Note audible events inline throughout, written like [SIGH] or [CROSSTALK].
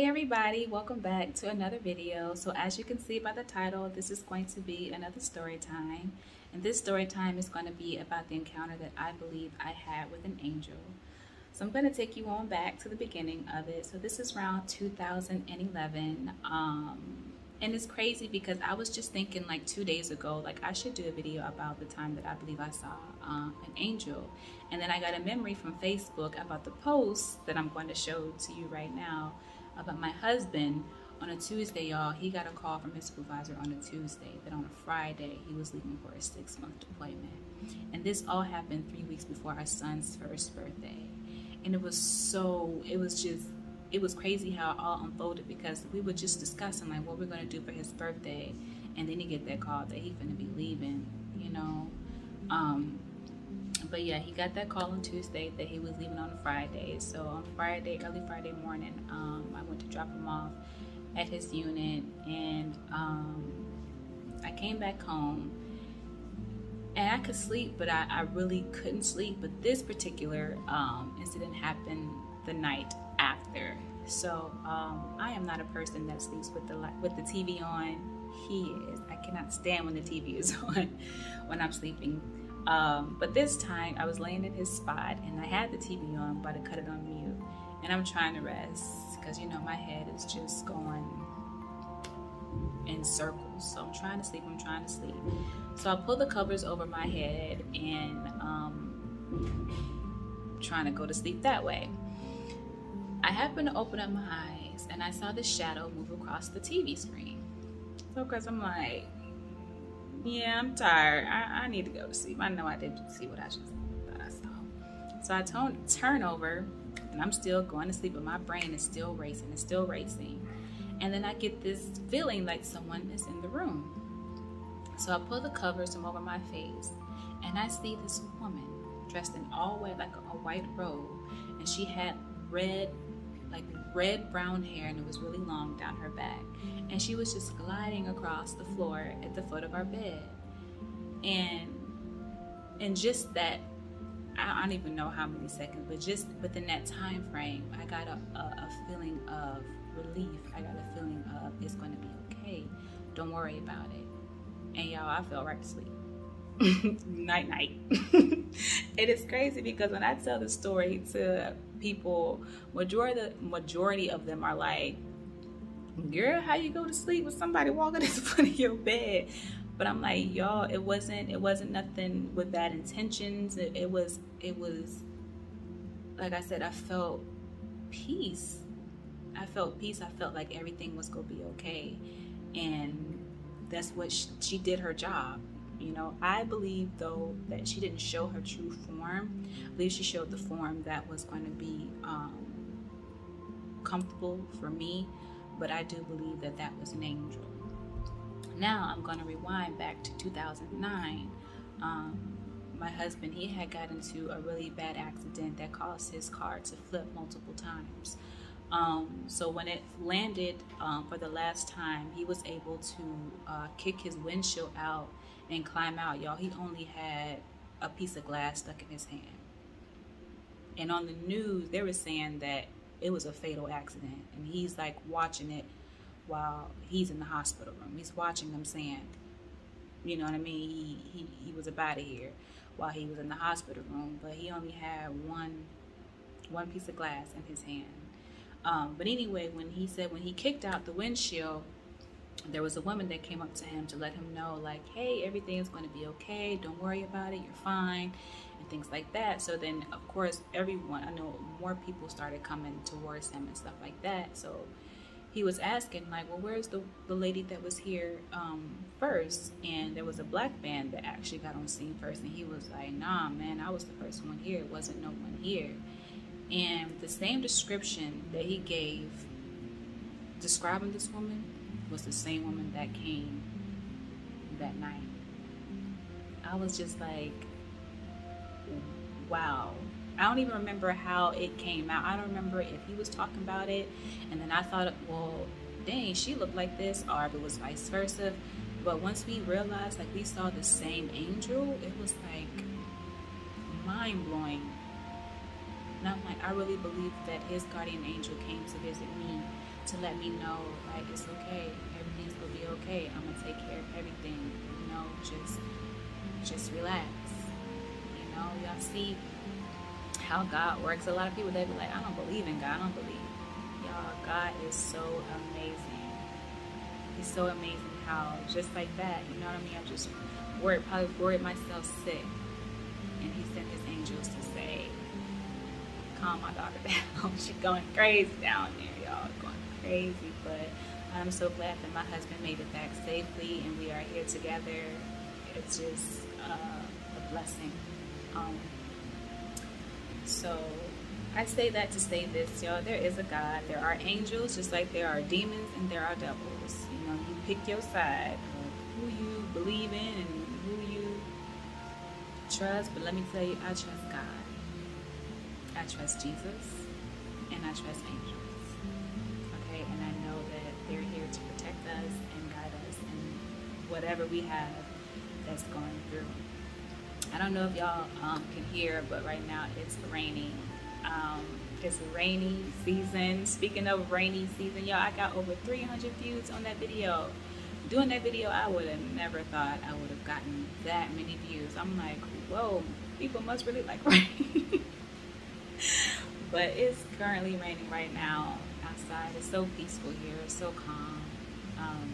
everybody. Welcome back to another video. So as you can see by the title this is going to be another story time. And this story time is going to be about the encounter that I believe I had with an angel. So I'm going to take you on back to the beginning of it. So this is around 2011 um, and it's crazy because I was just thinking like two days ago like I should do a video about the time that I believe I saw um, an angel. And then I got a memory from Facebook about the post that I'm going to show to you right now about my husband on a Tuesday, y'all. He got a call from his supervisor on a Tuesday that on a Friday he was leaving for a six month deployment. And this all happened three weeks before our son's first birthday. And it was so, it was just, it was crazy how it all unfolded because we were just discussing like what we're gonna do for his birthday. And then he get that call that he's gonna be leaving, you know. Um, but yeah, he got that call on Tuesday that he was leaving on Friday. So on Friday, early Friday morning, um, I went to drop him off at his unit, and um, I came back home. And I could sleep, but I, I really couldn't sleep. But this particular um, incident happened the night after. So um, I am not a person that sleeps with the with the TV on. He is. I cannot stand when the TV is [LAUGHS] on when I'm sleeping. Um, but this time I was laying in his spot and I had the TV on, but I cut it on mute. And I'm trying to rest because you know my head is just going in circles. So I'm trying to sleep, I'm trying to sleep. So I pull the covers over my head and um, trying to go to sleep that way. I happened to open up my eyes and I saw the shadow move across the TV screen. So because I'm like, yeah, I'm tired. I, I need to go to sleep. I know I didn't see what I just but I saw. So I turn, turn over and I'm still going to sleep, but my brain is still racing. It's still racing. And then I get this feeling like someone is in the room. So I pull the covers from over my face and I see this woman dressed in all white, like a, a white robe. And she had red, like red brown hair and it was really long down her back. And she was just gliding across the floor at the foot of our bed. And and just that I don't even know how many seconds but just within that time frame I got a, a, a feeling of relief. I got a feeling of it's going to be okay. Don't worry about it. And y'all I fell right to sleep. [LAUGHS] Night night. [LAUGHS] It is crazy because when I tell the story to people majority majority of them are like girl, how you go to sleep with somebody walking [LAUGHS] in front of your bed? But I'm like, y'all, it wasn't it wasn't nothing with bad intentions. It, it was it was like I said, I felt peace. I felt peace. I felt like everything was gonna be okay, and that's what she, she did her job. You know, I believe though that she didn't show her true form. I believe she showed the form that was going to be um, comfortable for me but I do believe that that was an angel. Now I'm going to rewind back to 2009. Um, my husband, he had got into a really bad accident that caused his car to flip multiple times. Um, so when it landed um, for the last time, he was able to uh, kick his windshield out and climb out. Y'all, he only had a piece of glass stuck in his hand. And on the news, they were saying that it was a fatal accident. And he's like watching it while he's in the hospital room. He's watching them saying, you know what I mean? He, he, he was about to here while he was in the hospital room, but he only had one, one piece of glass in his hand. Um, but anyway, when he said, when he kicked out the windshield, there was a woman that came up to him to let him know like hey everything is going to be okay. Don't worry about it. You're fine and things like that. So then of course everyone i know more people started coming towards him and stuff like that. So he was asking like well where's the, the lady that was here um, first? And there was a black man that actually got on scene first and he was like nah man i was the first one here. It wasn't no one here. And the same description that he gave describing this woman was the same woman that came that night. I was just like, wow. I don't even remember how it came out. I don't remember if he was talking about it, and then I thought, well, dang, she looked like this, or if it was vice versa. But once we realized, like, we saw the same angel, it was like mind blowing. And I'm like, I really believe that his guardian angel came to visit me to let me know like it's okay, everything's gonna be okay. I'm gonna take care of everything. You know, just just relax. You know, y'all see how God works. A lot of people they be like, I don't believe in God. I don't believe. Y'all, God is so amazing. He's so amazing how just like that, you know what I mean? I just worried probably worried myself sick. And he sent his angels to say, calm my daughter [LAUGHS] down. She's going crazy down there, y'all. Crazy. But I'm so glad that my husband made it back safely and we are here together. It's just uh, a blessing. Um, so I say that to say this, y'all. There is a God. There are angels, just like there are demons and there are devils. You know, you pick your side who you believe in and who you trust. But let me tell you, I trust God. I trust Jesus and I trust angels. Us and guide us in whatever we have that's going through. I don't know if y'all um, can hear, but right now it's raining. Um, it's rainy season. Speaking of rainy season, y'all, I got over 300 views on that video. Doing that video, I would have never thought I would have gotten that many views. I'm like, whoa, people must really like [LAUGHS] rain. but it's currently raining right now outside. It's so peaceful here. It's so calm. Um,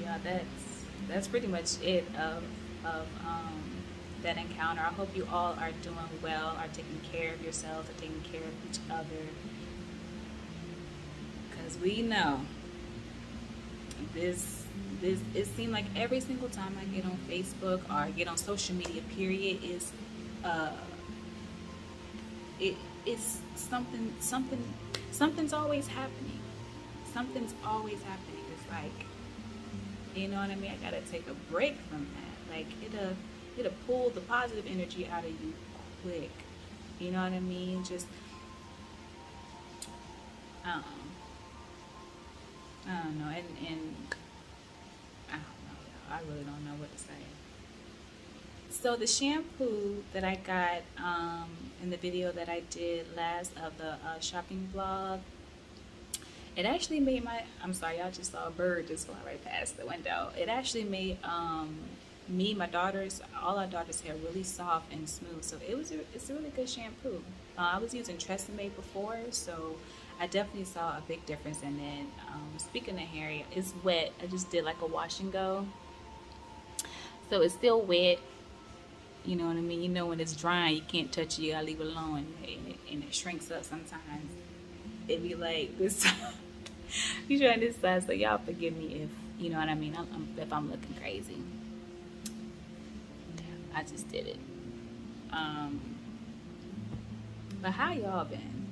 yeah, that's that's pretty much it of of um, that encounter. I hope you all are doing well, are taking care of yourselves, are taking care of each other. Because we know this, this, it seems like every single time I get on Facebook or I get on social media, period, is, uh, it, it's something, something, something's always happening. Something's always happening. It's like, you know what I mean? I gotta take a break from that. Like, it'll, it'll pull the positive energy out of you quick. You know what I mean? Just, um, I don't know. And, and I don't know. I really don't know what to say. So the shampoo that I got um, in the video that I did last of the uh, shopping vlog, it actually made my, I'm sorry, y'all just saw a bird just fly right past the window. It actually made um, me, my daughters, all our daughters' hair really soft and smooth. So it was a, it's a really good shampoo. Uh, I was using Tresemme before, so I definitely saw a big difference in it. Um, speaking of hair, it's wet. I just did like a wash and go. So it's still wet. You know what I mean? You know when it's dry, you can't touch it. You gotta leave it alone, and it, and it shrinks up sometimes. It be like this. [LAUGHS] you trying this side, so y'all forgive me if you know what I mean. I'm, if I'm looking crazy. I just did it. Um, but how y'all been?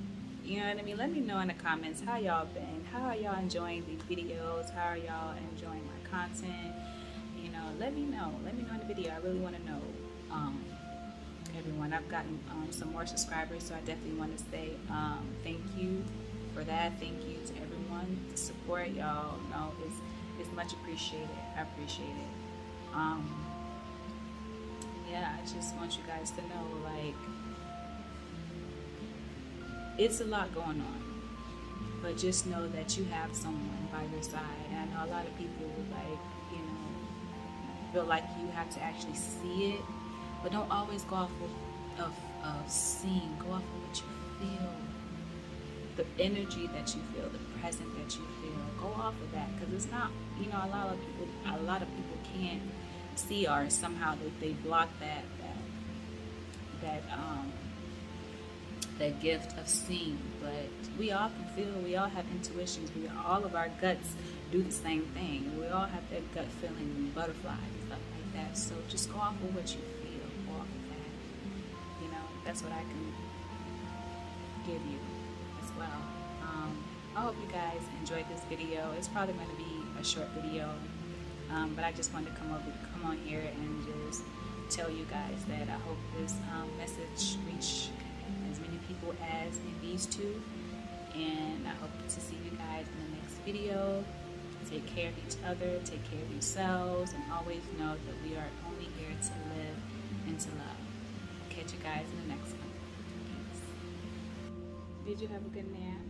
You know what I mean? Let me know in the comments how y'all been. How are y'all enjoying these videos? How are y'all enjoying my content? You know, let me know. Let me know in the video. I really want to know. Um, everyone, I've gotten um, some more subscribers, so I definitely want to say um, thank you for that. Thank you to everyone. The support, y'all know is is much appreciated. I appreciate it. Um, yeah, I just want you guys to know, like, it's a lot going on. But just know that you have someone by your side. And I know a lot of people, like, you know, feel like you have to actually see it. But don't always go off of, of, of seeing. Go off of what you feel. The energy that you feel, the present that you feel. Go off of that. Because it's not, you know, a lot of people, a lot of people can't see or somehow they, they block that that that um that gift of seeing but we all can feel we all have intuitions we all of our guts do the same thing we all have that gut feeling butterflies and stuff like that so just go off of what you feel that's what i can give you as well um, i hope you guys enjoyed this video it's probably going to be a short video um, but I just wanted to come over, come on here and just tell you guys that I hope this um, message reach as many people as it needs to. And I hope to see you guys in the next video. Take care of each other, take care of yourselves, and always know that we are only here to live and to love. Catch you guys in the next one. Peace. Did you have a good nap?